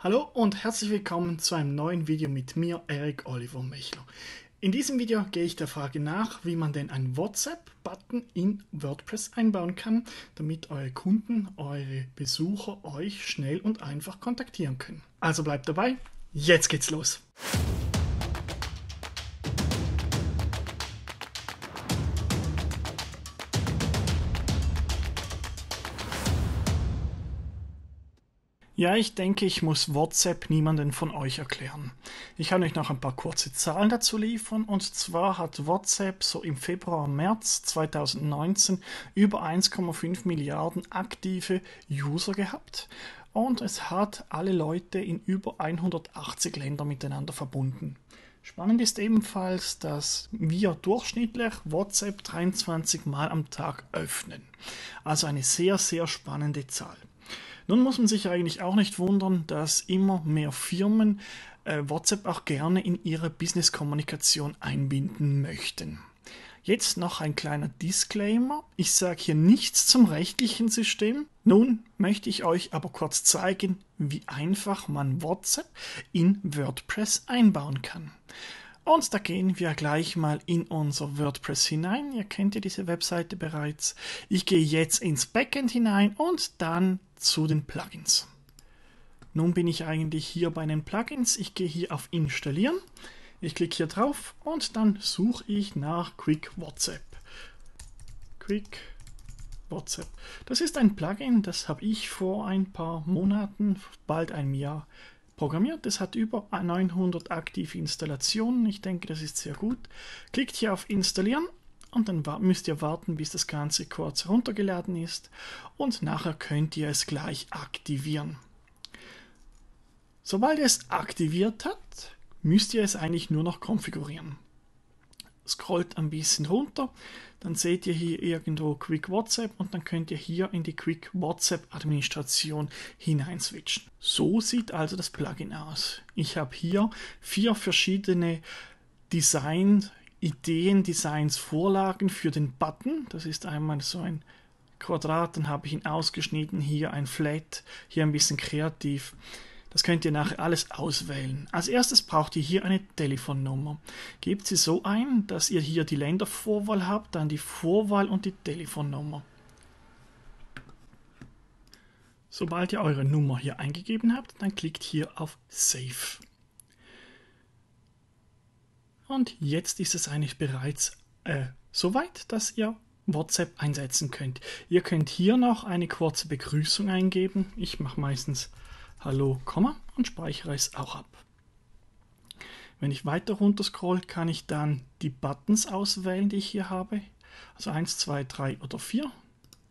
Hallo und herzlich willkommen zu einem neuen Video mit mir, Eric Oliver Mechler. In diesem Video gehe ich der Frage nach, wie man denn einen WhatsApp-Button in WordPress einbauen kann, damit eure Kunden, eure Besucher euch schnell und einfach kontaktieren können. Also bleibt dabei, jetzt geht's los! Ja, ich denke, ich muss WhatsApp niemanden von euch erklären. Ich kann euch noch ein paar kurze Zahlen dazu liefern. Und zwar hat WhatsApp so im Februar, März 2019 über 1,5 Milliarden aktive User gehabt. Und es hat alle Leute in über 180 Ländern miteinander verbunden. Spannend ist ebenfalls, dass wir durchschnittlich WhatsApp 23 Mal am Tag öffnen. Also eine sehr, sehr spannende Zahl. Nun muss man sich eigentlich auch nicht wundern, dass immer mehr Firmen äh, WhatsApp auch gerne in ihre Business-Kommunikation einbinden möchten. Jetzt noch ein kleiner Disclaimer. Ich sage hier nichts zum rechtlichen System. Nun möchte ich euch aber kurz zeigen, wie einfach man WhatsApp in WordPress einbauen kann. Und da gehen wir gleich mal in unser WordPress hinein. Ihr kennt ja diese Webseite bereits. Ich gehe jetzt ins Backend hinein und dann zu den Plugins. Nun bin ich eigentlich hier bei den Plugins. Ich gehe hier auf Installieren. Ich klicke hier drauf und dann suche ich nach Quick WhatsApp. Quick WhatsApp. Das ist ein Plugin, das habe ich vor ein paar Monaten, bald einem Jahr, programmiert. Es hat über 900 aktive Installationen. Ich denke, das ist sehr gut. Klickt hier auf Installieren und dann müsst ihr warten, bis das Ganze kurz runtergeladen ist und nachher könnt ihr es gleich aktivieren. Sobald ihr es aktiviert habt, müsst ihr es eigentlich nur noch konfigurieren. Scrollt ein bisschen runter, dann seht ihr hier irgendwo Quick WhatsApp und dann könnt ihr hier in die Quick WhatsApp Administration hinein switchen. So sieht also das Plugin aus. Ich habe hier vier verschiedene Design Ideen, Designs, Vorlagen für den Button. Das ist einmal so ein Quadrat, dann habe ich ihn ausgeschnitten, hier ein Flat, hier ein bisschen kreativ. Das könnt ihr nachher alles auswählen. Als erstes braucht ihr hier eine Telefonnummer. Gebt sie so ein, dass ihr hier die Ländervorwahl habt, dann die Vorwahl und die Telefonnummer. Sobald ihr eure Nummer hier eingegeben habt, dann klickt hier auf Save. Und jetzt ist es eigentlich bereits äh, so weit, dass ihr WhatsApp einsetzen könnt. Ihr könnt hier noch eine kurze Begrüßung eingeben. Ich mache meistens Hallo, Komma und speichere es auch ab. Wenn ich weiter runter scroll, kann ich dann die Buttons auswählen, die ich hier habe. Also 1, 2, 3 oder 4.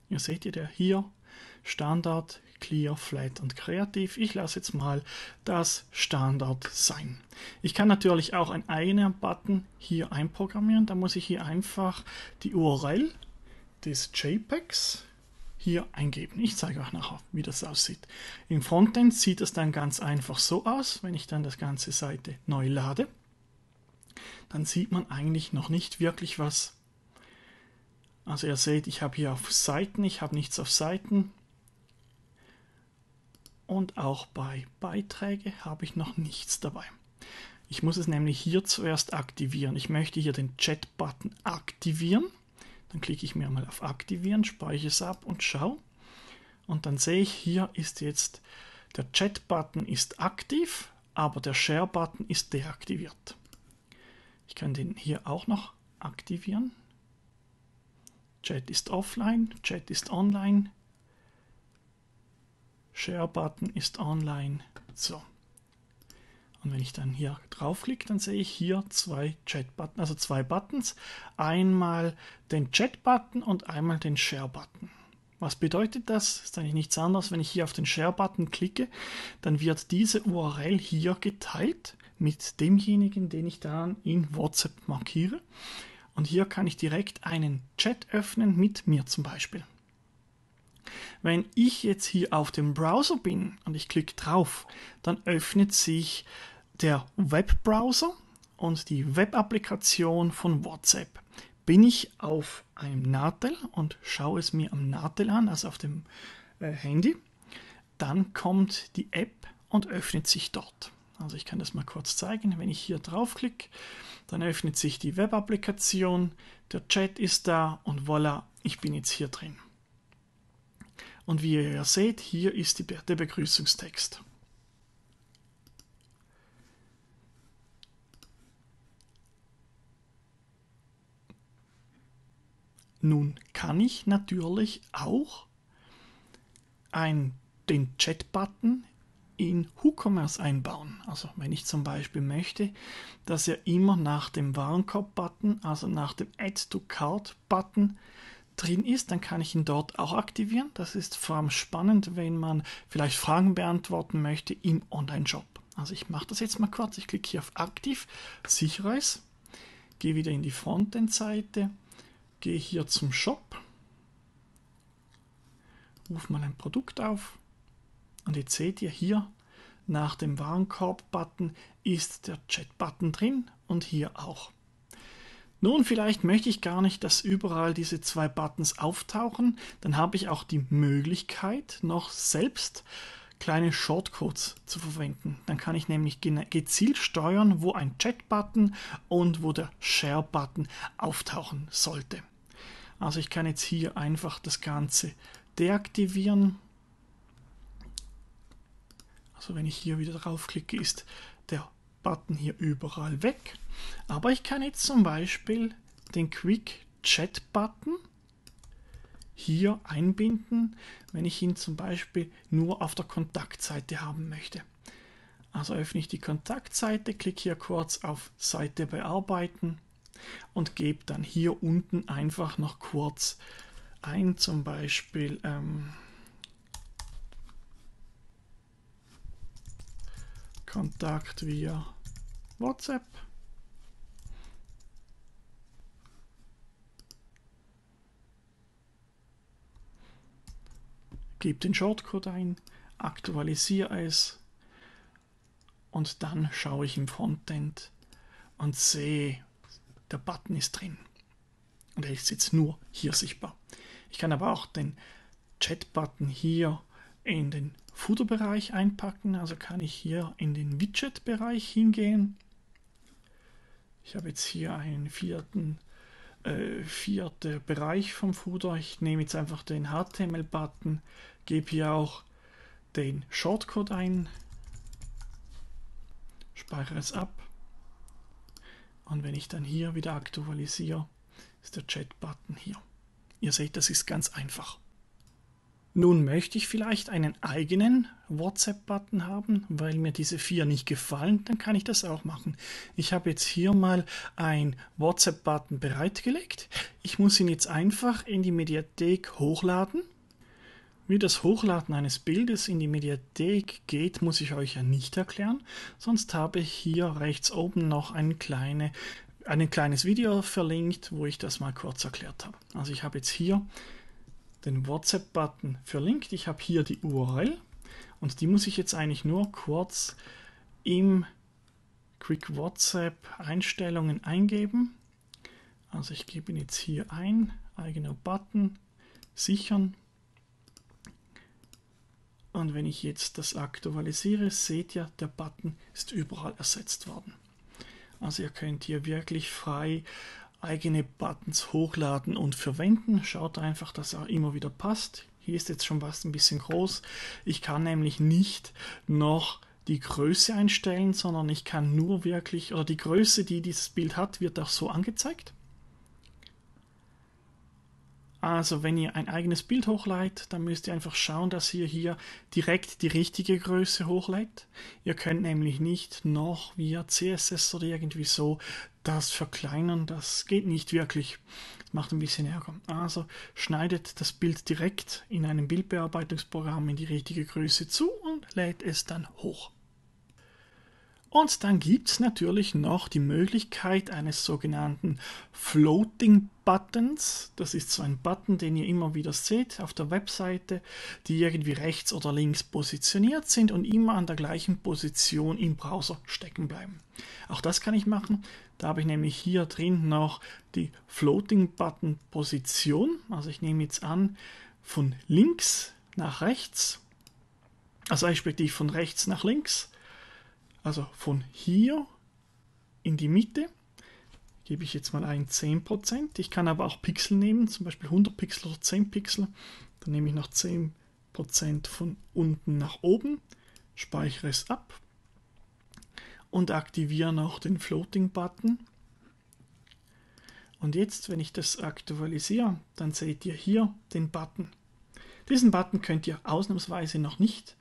Ihr seht ihr hier. Standard, Clear, Flat und Kreativ. Ich lasse jetzt mal das Standard sein. Ich kann natürlich auch einen eigenen Button hier einprogrammieren. Da muss ich hier einfach die URL des JPEGs hier eingeben. Ich zeige euch nachher, wie das aussieht. Im Frontend sieht es dann ganz einfach so aus, wenn ich dann das ganze Seite neu lade. Dann sieht man eigentlich noch nicht wirklich was. Also ihr seht, ich habe hier auf Seiten, ich habe nichts auf Seiten. Und auch bei Beiträge habe ich noch nichts dabei. Ich muss es nämlich hier zuerst aktivieren. Ich möchte hier den Chat-Button aktivieren. Dann klicke ich mir mal auf Aktivieren, speichere es ab und schaue. Und dann sehe ich, hier ist jetzt der Chat-Button ist aktiv, aber der Share-Button ist deaktiviert. Ich kann den hier auch noch aktivieren. Chat ist offline, Chat ist online, Share-Button ist online. So. Und wenn ich dann hier draufklicke, dann sehe ich hier zwei Chat-Button, also zwei Buttons. Einmal den Chat-Button und einmal den Share-Button. Was bedeutet das? Ist eigentlich nichts anderes. Wenn ich hier auf den Share-Button klicke, dann wird diese URL hier geteilt mit demjenigen, den ich dann in WhatsApp markiere. Und hier kann ich direkt einen Chat öffnen mit mir zum Beispiel. Wenn ich jetzt hier auf dem Browser bin und ich klicke drauf, dann öffnet sich der Webbrowser und die Webapplikation von WhatsApp. Bin ich auf einem Natel und schaue es mir am Natel an, also auf dem äh, Handy, dann kommt die App und öffnet sich dort. Also ich kann das mal kurz zeigen. Wenn ich hier draufklicke, dann öffnet sich die Web-Applikation, der Chat ist da und voilà, ich bin jetzt hier drin. Und wie ihr ja seht, hier ist die, der Begrüßungstext. Nun kann ich natürlich auch ein, den Chat-Button in WooCommerce einbauen. Also wenn ich zum Beispiel möchte, dass er immer nach dem Warenkorb-Button, also nach dem Add-to-Cart-Button drin ist, dann kann ich ihn dort auch aktivieren. Das ist vor allem spannend, wenn man vielleicht Fragen beantworten möchte im Online-Shop. Also ich mache das jetzt mal kurz. Ich klicke hier auf Aktiv, sichere es, gehe wieder in die Frontend-Seite, gehe hier zum Shop, rufe mal ein Produkt auf und jetzt seht ihr hier, nach dem Warenkorb-Button ist der Chat-Button drin und hier auch. Nun, vielleicht möchte ich gar nicht, dass überall diese zwei Buttons auftauchen. Dann habe ich auch die Möglichkeit, noch selbst kleine Shortcodes zu verwenden. Dann kann ich nämlich gezielt steuern, wo ein Chat-Button und wo der Share-Button auftauchen sollte. Also ich kann jetzt hier einfach das Ganze deaktivieren. Also wenn ich hier wieder draufklicke, ist der Button hier überall weg. Aber ich kann jetzt zum Beispiel den Quick Chat Button hier einbinden, wenn ich ihn zum Beispiel nur auf der Kontaktseite haben möchte. Also öffne ich die Kontaktseite, klicke hier kurz auf Seite bearbeiten und gebe dann hier unten einfach noch kurz ein, zum Beispiel ähm, Kontakt via WhatsApp. Gebe den Shortcode ein, aktualisiere es und dann schaue ich im Frontend und sehe, der Button ist drin. Und er ist jetzt nur hier sichtbar. Ich kann aber auch den Chat-Button hier in den Footer-Bereich einpacken. Also kann ich hier in den Widget-Bereich hingehen. Ich habe jetzt hier einen vierten äh, vierte Bereich vom Footer. Ich nehme jetzt einfach den HTML-Button, gebe hier auch den Shortcode ein, speichere es ab und wenn ich dann hier wieder aktualisiere, ist der Chat-Button hier. Ihr seht, das ist ganz einfach. Nun möchte ich vielleicht einen eigenen WhatsApp-Button haben, weil mir diese vier nicht gefallen, dann kann ich das auch machen. Ich habe jetzt hier mal ein WhatsApp-Button bereitgelegt. Ich muss ihn jetzt einfach in die Mediathek hochladen. Wie das Hochladen eines Bildes in die Mediathek geht, muss ich euch ja nicht erklären. Sonst habe ich hier rechts oben noch eine kleine ein kleines Video verlinkt, wo ich das mal kurz erklärt habe. Also ich habe jetzt hier den WhatsApp-Button verlinkt. Ich habe hier die URL und die muss ich jetzt eigentlich nur kurz im Quick WhatsApp Einstellungen eingeben. Also ich gebe ihn jetzt hier ein, eigener Button, sichern. Und wenn ich jetzt das aktualisiere, seht ihr, der Button ist überall ersetzt worden. Also ihr könnt hier wirklich frei eigene Buttons hochladen und verwenden. Schaut einfach, dass er immer wieder passt. Hier ist jetzt schon was ein bisschen groß. Ich kann nämlich nicht noch die Größe einstellen, sondern ich kann nur wirklich, oder die Größe, die dieses Bild hat, wird auch so angezeigt. Also wenn ihr ein eigenes Bild hochleitet, dann müsst ihr einfach schauen, dass ihr hier direkt die richtige Größe hochleitet. Ihr könnt nämlich nicht noch via CSS oder irgendwie so das verkleinern, das geht nicht wirklich. Das macht ein bisschen Ärger. Also schneidet das Bild direkt in einem Bildbearbeitungsprogramm in die richtige Größe zu und lädt es dann hoch. Und dann gibt es natürlich noch die Möglichkeit eines sogenannten Floating Buttons. Das ist so ein Button, den ihr immer wieder seht auf der Webseite, die irgendwie rechts oder links positioniert sind und immer an der gleichen Position im Browser stecken bleiben. Auch das kann ich machen. Da habe ich nämlich hier drin noch die Floating Button Position. Also ich nehme jetzt an von links nach rechts also respektive von rechts nach links, also von hier in die Mitte, gebe ich jetzt mal ein 10%. Ich kann aber auch Pixel nehmen, zum Beispiel 100 Pixel oder 10 Pixel. Dann nehme ich noch 10% von unten nach oben, speichere es ab und aktiviere noch den Floating-Button. Und jetzt, wenn ich das aktualisiere, dann seht ihr hier den Button. Diesen Button könnt ihr ausnahmsweise noch nicht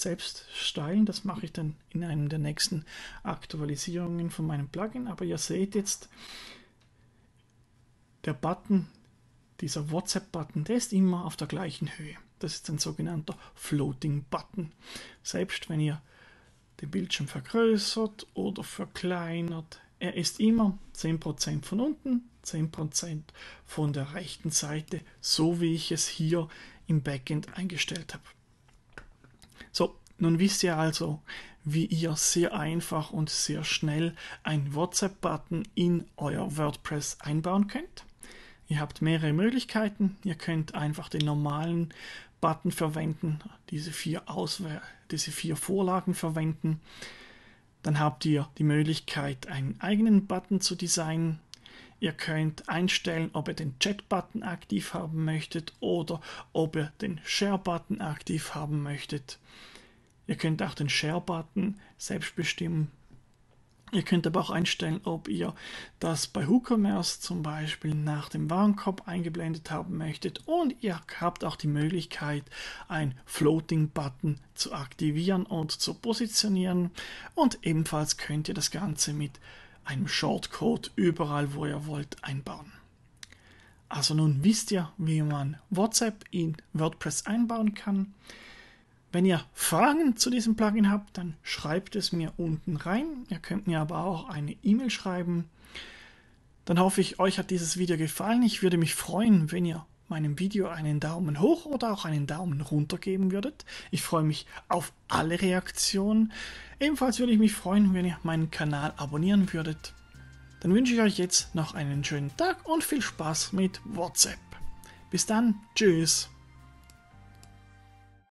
selbst stylen. Das mache ich dann in einem der nächsten Aktualisierungen von meinem Plugin. Aber ihr seht jetzt, der Button, dieser WhatsApp-Button, der ist immer auf der gleichen Höhe. Das ist ein sogenannter Floating Button. Selbst wenn ihr den Bildschirm vergrößert oder verkleinert, er ist immer 10% von unten, 10% von der rechten Seite, so wie ich es hier im Backend eingestellt habe. So, nun wisst ihr also, wie ihr sehr einfach und sehr schnell ein WhatsApp-Button in euer WordPress einbauen könnt. Ihr habt mehrere Möglichkeiten. Ihr könnt einfach den normalen Button verwenden, diese vier, Auswahl, diese vier Vorlagen verwenden. Dann habt ihr die Möglichkeit, einen eigenen Button zu designen. Ihr könnt einstellen, ob ihr den Chat-Button aktiv haben möchtet oder ob ihr den Share-Button aktiv haben möchtet. Ihr könnt auch den Share-Button selbst bestimmen. Ihr könnt aber auch einstellen, ob ihr das bei WooCommerce zum Beispiel nach dem Warenkorb eingeblendet haben möchtet. Und ihr habt auch die Möglichkeit, ein Floating-Button zu aktivieren und zu positionieren. Und ebenfalls könnt ihr das Ganze mit einem Shortcode überall, wo ihr wollt, einbauen. Also nun wisst ihr, wie man WhatsApp in WordPress einbauen kann. Wenn ihr Fragen zu diesem Plugin habt, dann schreibt es mir unten rein. Ihr könnt mir aber auch eine E-Mail schreiben. Dann hoffe ich, euch hat dieses Video gefallen. Ich würde mich freuen, wenn ihr meinem Video einen Daumen hoch oder auch einen Daumen runter geben würdet. Ich freue mich auf alle Reaktionen. Ebenfalls würde ich mich freuen, wenn ihr meinen Kanal abonnieren würdet. Dann wünsche ich euch jetzt noch einen schönen Tag und viel Spaß mit WhatsApp. Bis dann, tschüss.